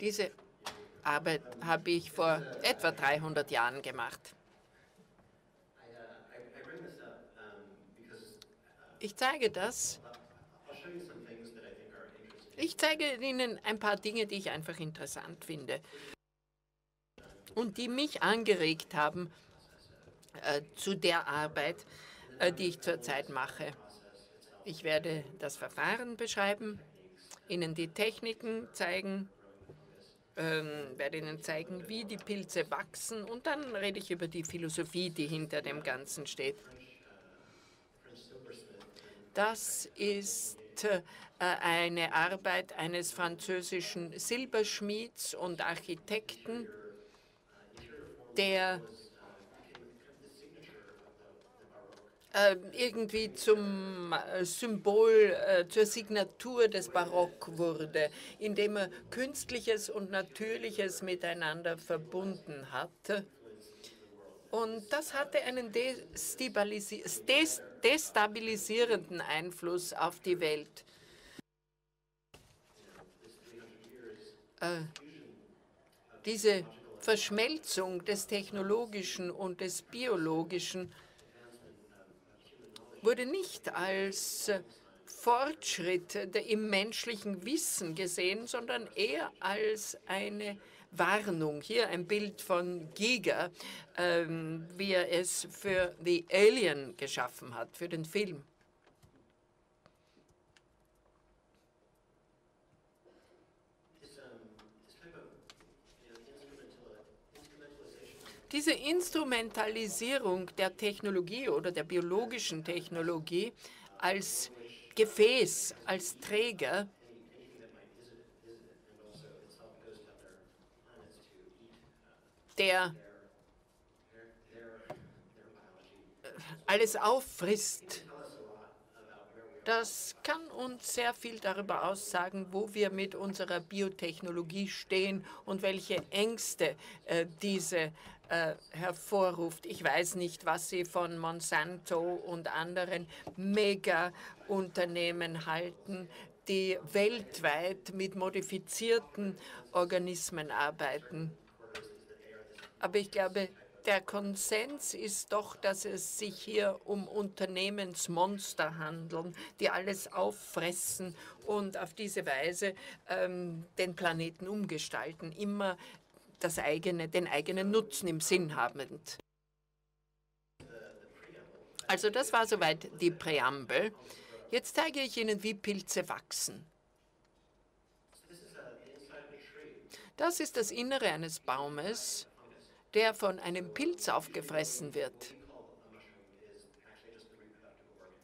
Diese Arbeit habe ich vor etwa 300 Jahren gemacht. Ich zeige das. Ich zeige Ihnen ein paar Dinge, die ich einfach interessant finde und die mich angeregt haben äh, zu der Arbeit, äh, die ich zurzeit mache. Ich werde das Verfahren beschreiben, Ihnen die Techniken zeigen, ähm, werde Ihnen zeigen, wie die Pilze wachsen und dann rede ich über die Philosophie, die hinter dem Ganzen steht. Das ist äh, eine Arbeit eines französischen Silberschmieds und Architekten, der äh, irgendwie zum äh, Symbol, zur Signatur des Barock wurde, indem er Künstliches und Natürliches miteinander verbunden hatte. Und das hatte einen destabilisierenden Einfluss auf die Welt. Äh, diese Verschmelzung des Technologischen und des Biologischen wurde nicht als Fortschritt im menschlichen Wissen gesehen, sondern eher als eine Warnung. Hier ein Bild von Giga, ähm, wie er es für The Alien geschaffen hat, für den Film. Diese Instrumentalisierung der Technologie oder der biologischen Technologie als Gefäß, als Träger der alles auffrisst, das kann uns sehr viel darüber aussagen, wo wir mit unserer Biotechnologie stehen und welche Ängste äh, diese äh, hervorruft. Ich weiß nicht, was Sie von Monsanto und anderen Mega-Unternehmen halten, die weltweit mit modifizierten Organismen arbeiten. Aber ich glaube, der Konsens ist doch, dass es sich hier um Unternehmensmonster handelt, die alles auffressen und auf diese Weise ähm, den Planeten umgestalten, immer das eigene, den eigenen Nutzen im Sinn habend. Also das war soweit die Präambel. Jetzt zeige ich Ihnen, wie Pilze wachsen. Das ist das Innere eines Baumes der von einem Pilz aufgefressen wird.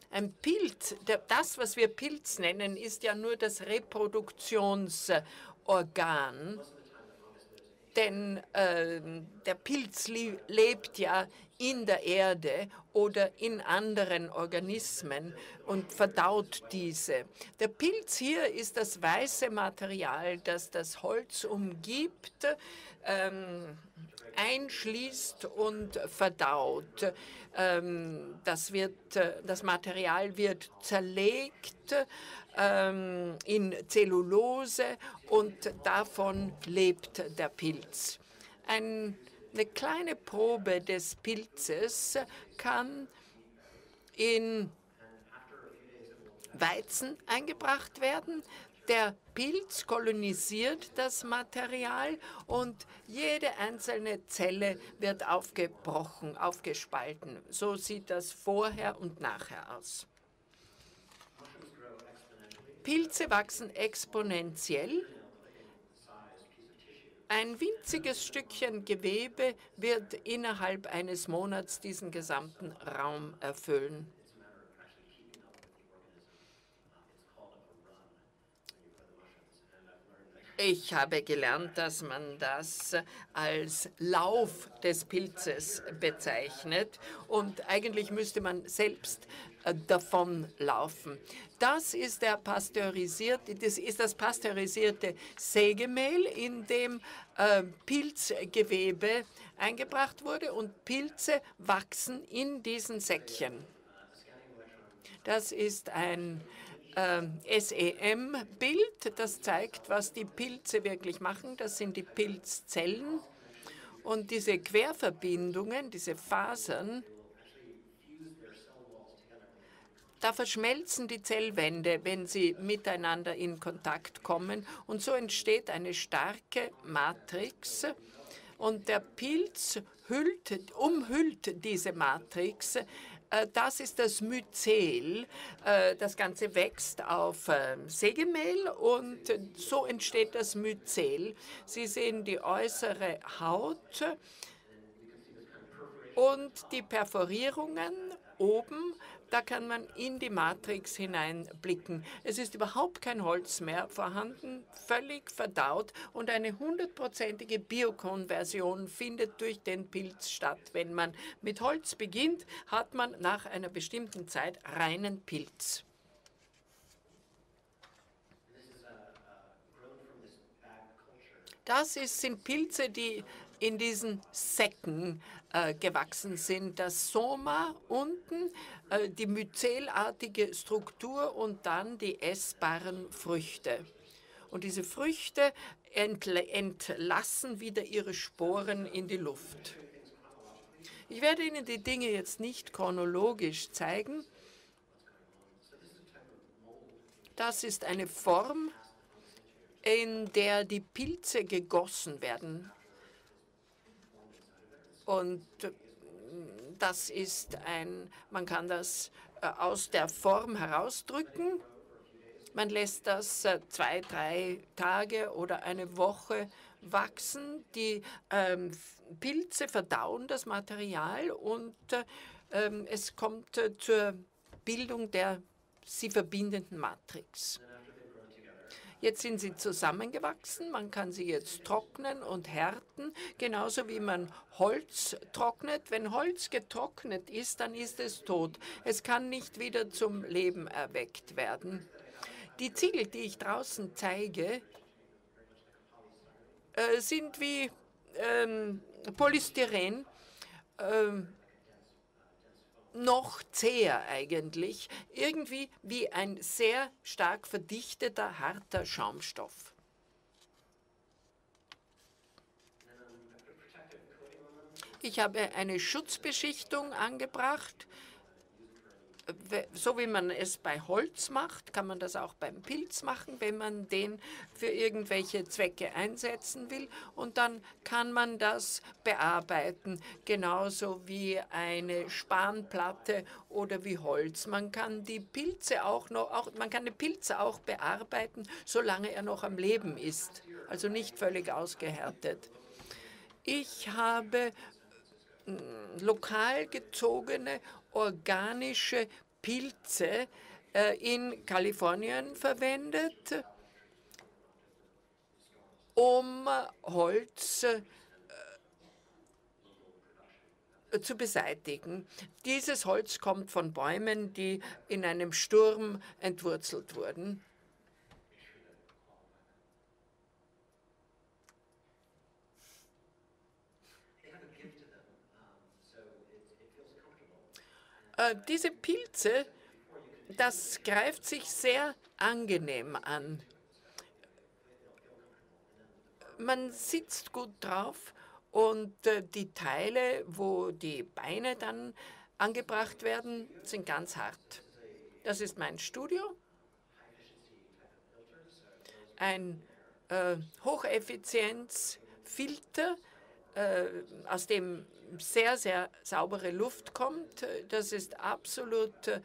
Ein Pilz, das, was wir Pilz nennen, ist ja nur das Reproduktionsorgan, denn äh, der Pilz lebt ja in der Erde oder in anderen Organismen und verdaut diese. Der Pilz hier ist das weiße Material, das das Holz umgibt. Ähm, einschließt und verdaut. Ähm, das, wird, äh, das Material wird zerlegt ähm, in Zellulose und davon lebt der Pilz. Ein, eine kleine Probe des Pilzes kann in Weizen eingebracht werden. Der Pilz kolonisiert das Material und jede einzelne Zelle wird aufgebrochen, aufgespalten. So sieht das vorher und nachher aus. Pilze wachsen exponentiell. Ein winziges Stückchen Gewebe wird innerhalb eines Monats diesen gesamten Raum erfüllen. Ich habe gelernt, dass man das als Lauf des Pilzes bezeichnet und eigentlich müsste man selbst äh, davon laufen. Das ist, der pasteurisierte, das ist das pasteurisierte Sägemehl, in dem äh, Pilzgewebe eingebracht wurde und Pilze wachsen in diesen Säckchen. Das ist ein SEM-Bild. Das zeigt, was die Pilze wirklich machen. Das sind die Pilzzellen. Und diese Querverbindungen, diese Fasern, da verschmelzen die Zellwände, wenn sie miteinander in Kontakt kommen. Und so entsteht eine starke Matrix. Und der Pilz hüllt, umhüllt diese Matrix. Äh, das ist das Myzel. Äh, das Ganze wächst auf ähm, Sägemehl und so entsteht das Myzel. Sie sehen die äußere Haut und die Perforierungen oben da kann man in die Matrix hineinblicken. Es ist überhaupt kein Holz mehr vorhanden, völlig verdaut und eine hundertprozentige Biokonversion findet durch den Pilz statt. Wenn man mit Holz beginnt, hat man nach einer bestimmten Zeit reinen Pilz. Das ist, sind Pilze, die in diesen Säcken äh, gewachsen sind. Das Soma unten, äh, die myzelartige Struktur und dann die essbaren Früchte. Und diese Früchte entlassen wieder ihre Sporen in die Luft. Ich werde Ihnen die Dinge jetzt nicht chronologisch zeigen. Das ist eine Form, in der die Pilze gegossen werden. Und äh, das ist ein, man kann das äh, aus der Form herausdrücken. Man lässt das äh, zwei, drei Tage oder eine Woche wachsen. Die ähm, Pilze verdauen das Material und ähm, es kommt zur Bildung der sie verbindenden Matrix. Jetzt sind sie zusammengewachsen. Man kann sie jetzt trocknen und härten, genauso wie man Holz trocknet. Wenn Holz getrocknet ist, dann ist es tot. Es kann nicht wieder zum Leben erweckt werden. Die Ziegel, die ich draußen zeige, äh, sind wie ähm, Polystyren. Ähm, noch zäher eigentlich, irgendwie wie ein sehr stark verdichteter, harter Schaumstoff. Ich habe eine Schutzbeschichtung angebracht, so wie man es bei Holz macht, kann man das auch beim Pilz machen, wenn man den für irgendwelche Zwecke einsetzen will. Und dann kann man das bearbeiten, genauso wie eine Spanplatte oder wie Holz. Man kann die Pilze auch noch, auch, man kann die Pilze auch bearbeiten, solange er noch am Leben ist, also nicht völlig ausgehärtet. Ich habe hm, lokal gezogene organische Pilze äh, in Kalifornien verwendet, um Holz äh, zu beseitigen. Dieses Holz kommt von Bäumen, die in einem Sturm entwurzelt wurden. Äh, diese Pilze, das greift sich sehr angenehm an. Man sitzt gut drauf und äh, die Teile, wo die Beine dann angebracht werden, sind ganz hart. Das ist mein Studio. Ein äh, Hocheffizienzfilter, äh, aus dem sehr, sehr saubere Luft kommt. Das ist absolut äh,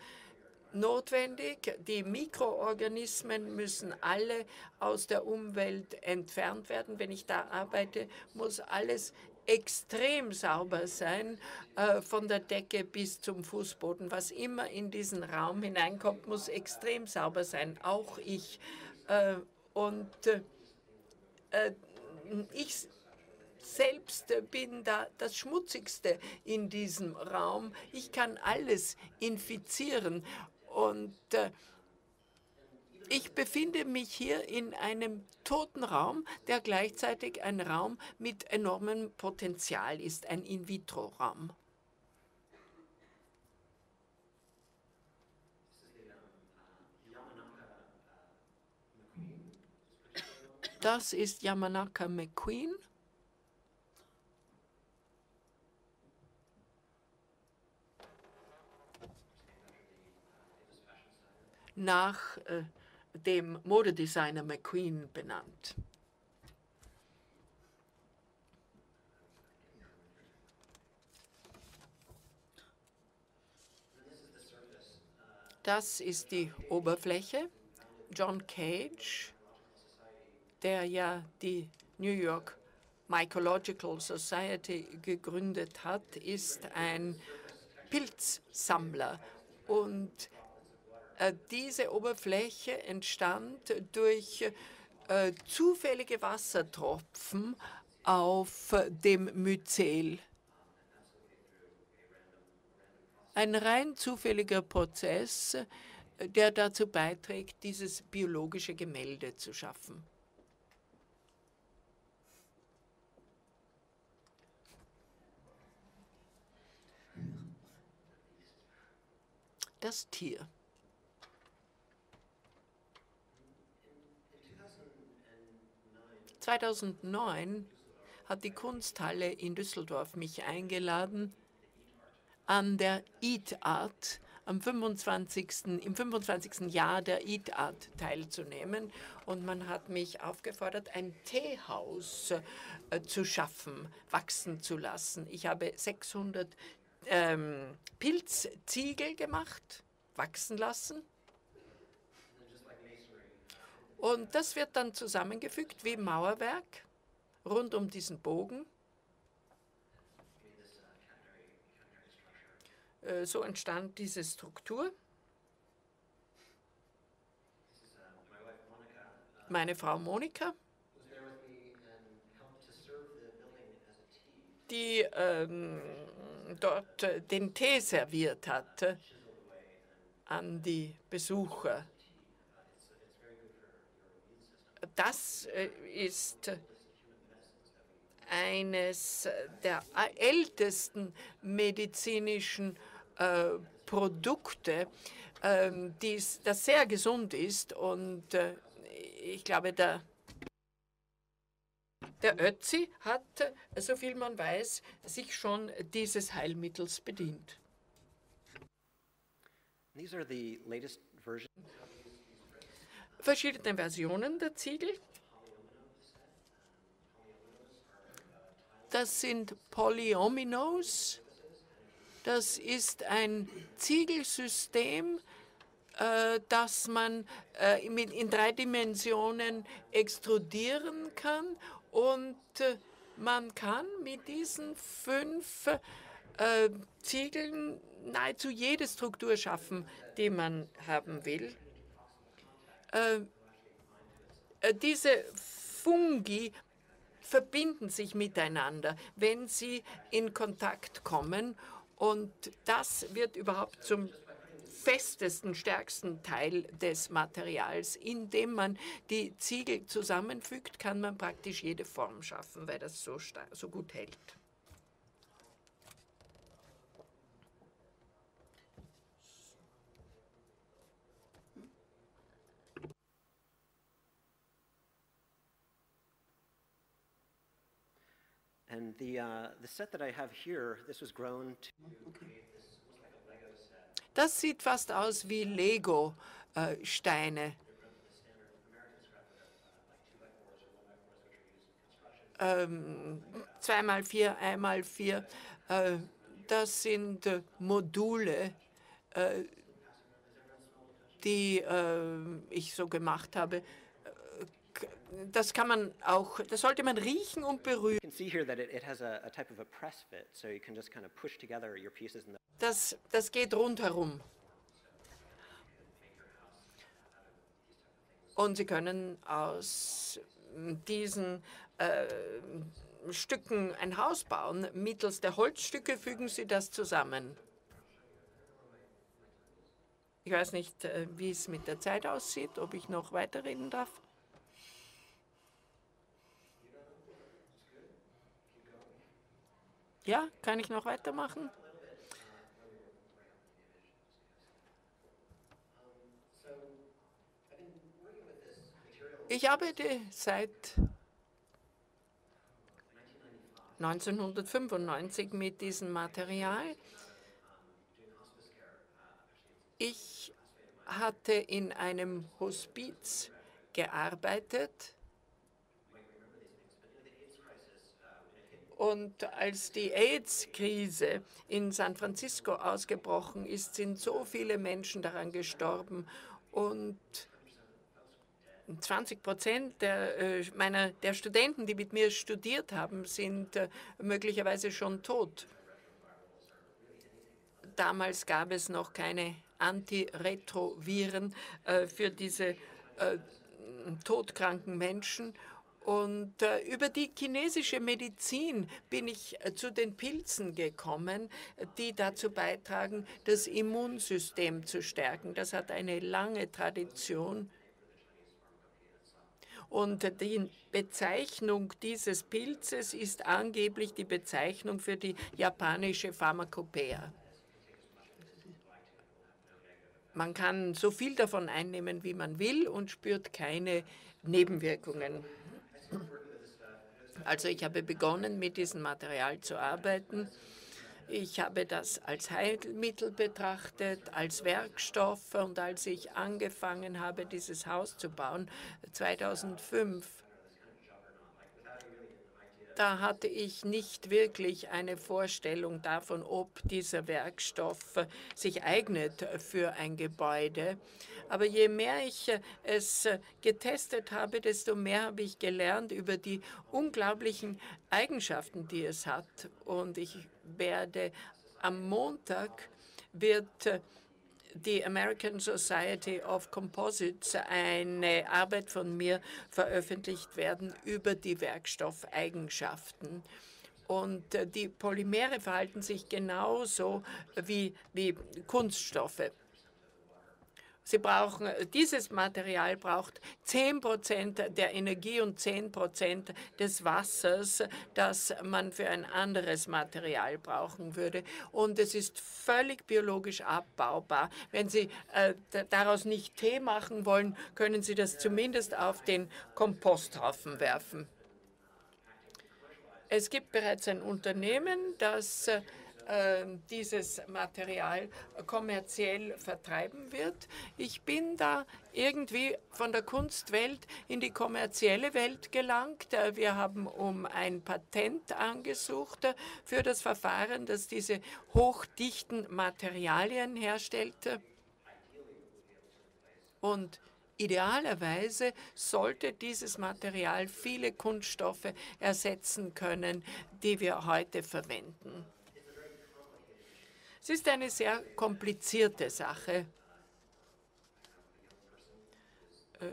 notwendig. Die Mikroorganismen müssen alle aus der Umwelt entfernt werden. Wenn ich da arbeite, muss alles extrem sauber sein, äh, von der Decke bis zum Fußboden. Was immer in diesen Raum hineinkommt, muss extrem sauber sein, auch ich. Äh, und ich selbst bin da das Schmutzigste in diesem Raum. Ich kann alles infizieren und äh, ich befinde mich hier in einem toten Raum, der gleichzeitig ein Raum mit enormem Potenzial ist, ein In-vitro-Raum. Das ist Yamanaka McQueen. Nach äh, dem Modedesigner McQueen benannt. Das ist die Oberfläche. John Cage, der ja die New York Mycological Society gegründet hat, ist ein Pilzsammler. Und diese Oberfläche entstand durch äh, zufällige Wassertropfen auf dem Myzel. Ein rein zufälliger Prozess, der dazu beiträgt, dieses biologische Gemälde zu schaffen. Das Tier. 2009 hat die Kunsthalle in Düsseldorf mich eingeladen, an der Eat Art am 25. im 25. Jahr der Eat Art teilzunehmen. Und man hat mich aufgefordert, ein Teehaus äh, zu schaffen, wachsen zu lassen. Ich habe 600 ähm, Pilzziegel gemacht, wachsen lassen. Und das wird dann zusammengefügt wie Mauerwerk rund um diesen Bogen. Äh, so entstand diese Struktur. Meine Frau Monika, die ähm, dort äh, den Tee serviert hatte an die Besucher. Das äh, ist eines der ältesten medizinischen äh, Produkte, äh, dies, das sehr gesund ist. Und äh, ich glaube, der, der Ötzi hat, soviel man weiß, sich schon dieses Heilmittels bedient. Verschiedene Versionen der Ziegel. Das sind Polyominoes. Das ist ein Ziegelsystem, äh, das man äh, in drei Dimensionen extrudieren kann. Und äh, man kann mit diesen fünf Ziegeln nahezu jede Struktur schaffen, die man haben will. Diese Fungi verbinden sich miteinander, wenn sie in Kontakt kommen und das wird überhaupt zum festesten, stärksten Teil des Materials. Indem man die Ziegel zusammenfügt, kann man praktisch jede Form schaffen, weil das so, so gut hält. And the, uh, the set that I have here, this was grown to Das sieht fast aus wie Lego-Steine. Ähm, zweimal vier, einmal vier. Äh, das sind äh, Module, äh, die äh, ich so gemacht habe das kann man auch, das sollte man riechen und berühren. Das, das geht rundherum. Und Sie können aus diesen äh, Stücken ein Haus bauen. Mittels der Holzstücke fügen Sie das zusammen. Ich weiß nicht, äh, wie es mit der Zeit aussieht, ob ich noch weiterreden darf. Ja, kann ich noch weitermachen? Ich arbeite seit 1995 mit diesem Material. Ich hatte in einem Hospiz gearbeitet Und als die AIDS-Krise in San Francisco ausgebrochen ist, sind so viele Menschen daran gestorben und 20 Prozent der, äh, meiner, der Studenten, die mit mir studiert haben, sind äh, möglicherweise schon tot. Damals gab es noch keine Antiretroviren äh, für diese todkranken Menschen. Und äh, über die chinesische Medizin bin ich äh, zu den Pilzen gekommen, die dazu beitragen, das Immunsystem zu stärken. Das hat eine lange Tradition. Und die Bezeichnung dieses Pilzes ist angeblich die Bezeichnung für die japanische Pharmakopäa. Man kann so viel davon einnehmen, wie man will und spürt keine Nebenwirkungen. Also ich habe begonnen, mit diesem Material zu arbeiten. Ich habe das als Heilmittel betrachtet, als Werkstoff. Und als ich angefangen habe, dieses Haus zu bauen, 2005, da hatte ich nicht wirklich eine Vorstellung davon, ob dieser Werkstoff sich eignet für ein Gebäude. Aber je mehr ich äh, es äh, getestet habe, desto mehr habe ich gelernt über die unglaublichen Eigenschaften, die es hat. Und ich werde am Montag wird äh, die American Society of Composites eine Arbeit von mir veröffentlicht werden über die Werkstoffeigenschaften. Und die Polymere verhalten sich genauso wie, wie Kunststoffe. Sie brauchen, dieses Material braucht 10 Prozent der Energie und 10 Prozent des Wassers, das man für ein anderes Material brauchen würde. Und es ist völlig biologisch abbaubar. Wenn Sie äh, daraus nicht Tee machen wollen, können Sie das zumindest auf den Komposthaufen werfen. Es gibt bereits ein Unternehmen, das äh, dieses Material kommerziell vertreiben wird. Ich bin da irgendwie von der Kunstwelt in die kommerzielle Welt gelangt. Äh, wir haben um ein Patent angesucht für das Verfahren, das diese hochdichten Materialien herstellt. Und Idealerweise sollte dieses Material viele Kunststoffe ersetzen können, die wir heute verwenden. Es ist eine sehr komplizierte Sache. Äh,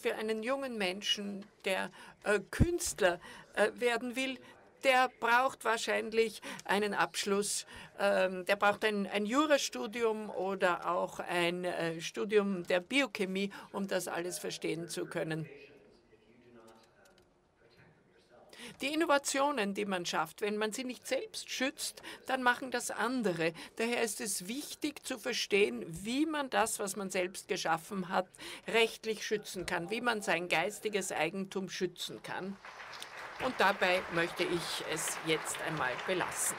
für einen jungen Menschen, der äh, Künstler äh, werden will, der braucht wahrscheinlich einen Abschluss, ähm, der braucht ein, ein Jurastudium oder auch ein Studium der Biochemie, um das alles verstehen zu können. Die Innovationen, die man schafft, wenn man sie nicht selbst schützt, dann machen das andere. Daher ist es wichtig zu verstehen, wie man das, was man selbst geschaffen hat, rechtlich schützen kann, wie man sein geistiges Eigentum schützen kann. Und dabei möchte ich es jetzt einmal belassen.